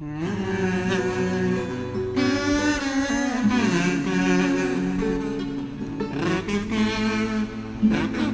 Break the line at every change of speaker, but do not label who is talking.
Mm-hmm.